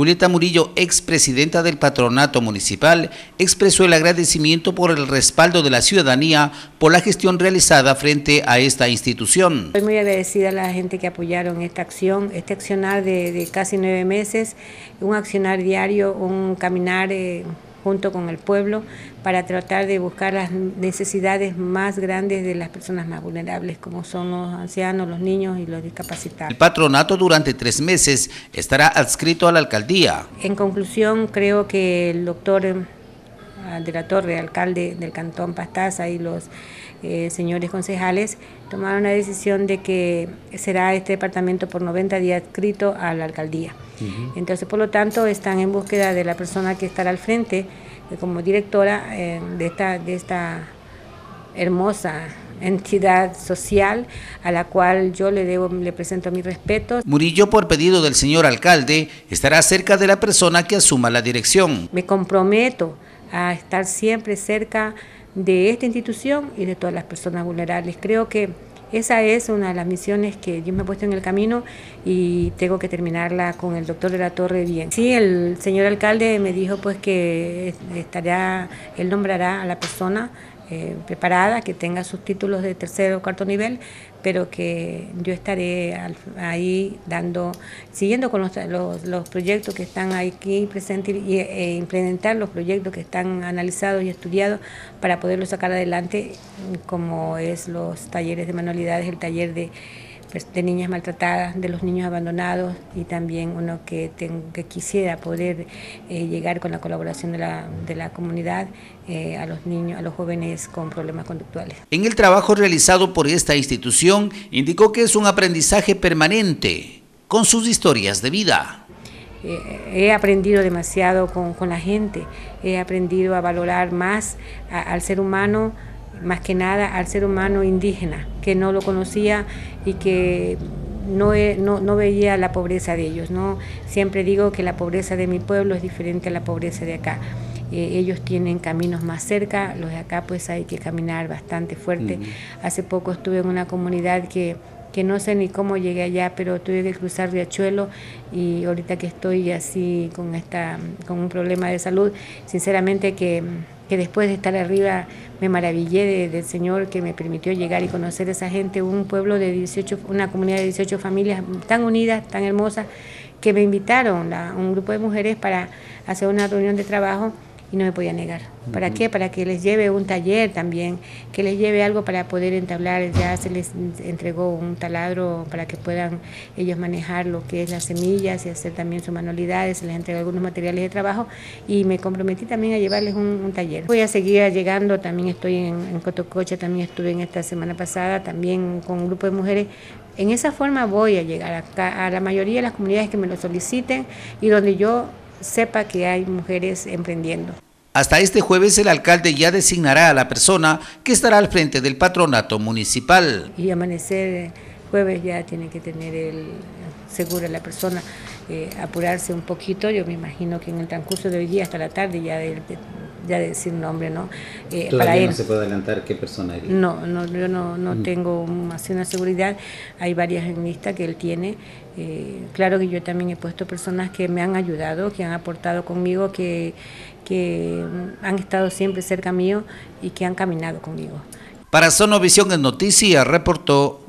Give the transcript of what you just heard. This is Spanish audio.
Julieta Murillo, expresidenta del patronato municipal, expresó el agradecimiento por el respaldo de la ciudadanía por la gestión realizada frente a esta institución. Estoy muy agradecida a la gente que apoyaron esta acción, este accionar de, casi nueve meses, un accionar diario, un caminar... Eh, junto con el pueblo para tratar de buscar las necesidades más grandes de las personas más vulnerables, como son los ancianos, los niños y los discapacitados. El patronato durante tres meses estará adscrito a la alcaldía. En conclusión, creo que el doctor de la Torre, alcalde del Cantón Pastaza y los eh, señores concejales tomaron la decisión de que será este departamento por 90 días adscrito a la alcaldía. Entonces, por lo tanto, están en búsqueda de la persona que estará al frente eh, como directora eh, de, esta, de esta hermosa entidad social a la cual yo le debo le presento mi respeto. Murillo, por pedido del señor alcalde, estará cerca de la persona que asuma la dirección. Me comprometo a estar siempre cerca de esta institución y de todas las personas vulnerables. Creo que esa es una de las misiones que yo me he puesto en el camino y tengo que terminarla con el doctor de la Torre bien. Sí, el señor alcalde me dijo pues que estará, él nombrará a la persona eh, preparada, que tenga sus títulos de tercero o cuarto nivel, pero que yo estaré ahí dando, siguiendo con los, los, proyectos que están aquí presentes y e implementar los proyectos que están analizados y estudiados para poderlos sacar adelante, como es los talleres de manualidades, el taller de pues, de niñas maltratadas, de los niños abandonados y también uno que, que quisiera poder eh, llegar con la colaboración de la, de la comunidad eh, a los niños, a los jóvenes con problemas conductuales. En el trabajo realizado por esta institución, indicó que es un aprendizaje permanente con sus historias de vida. Eh, he aprendido demasiado con, con, la gente, he aprendido a valorar más al ser humano, más que nada al ser humano indígena, que no lo conocía y que no, no, veía la pobreza de ellos. ¿no? Siempre digo que la pobreza de mi pueblo es diferente a la pobreza de acá. Eh, ellos tienen caminos más cerca, los de acá pues hay que caminar bastante fuerte. Hace poco estuve en una comunidad que, que no sé ni cómo llegué allá, pero tuve que cruzar Riachuelo y ahorita que estoy así con, esta, con un problema de salud, sinceramente que que después de estar arriba me maravillé del Señor que me permitió llegar y conocer a esa gente, un pueblo de 18, una comunidad de 18 familias tan unidas, tan hermosas, que me invitaron, un grupo de mujeres para hacer una reunión de trabajo y no me podía negar. ¿Para qué? Para que les lleve un taller también, que les lleve algo para poder entablar, ya se les entregó un taladro para que puedan ellos manejar lo que es las semillas y hacer también sus manualidades, se les entregó algunos materiales de trabajo y me comprometí también a llevarles un, taller. Voy a seguir llegando, también estoy en, en, Cotococha, también estuve en esta semana pasada, también con un grupo de mujeres. En esa forma voy a llegar acá, a la mayoría de las comunidades que me lo soliciten y donde yo sepa que hay mujeres emprendiendo. Hasta este jueves el alcalde ya designará a la persona que estará al frente del patronato municipal. Y amanecer jueves ya tiene que tener el seguro la persona, eh, apurarse un poquito, yo me imagino que en el transcurso de hoy día hasta la tarde ya ya decir nombre, ¿no? Eh, ¿Todavía no se puede adelantar qué persona es? No, no yo no, no tengo así una seguridad, hay varias en lista que él tiene, eh, claro que yo también he puesto personas que me han ayudado, que han aportado conmigo, que, que han estado siempre cerca mío y que han caminado conmigo. Para Sonovisión en Noticias reportó